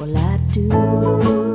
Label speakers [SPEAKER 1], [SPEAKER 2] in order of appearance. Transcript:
[SPEAKER 1] will I do?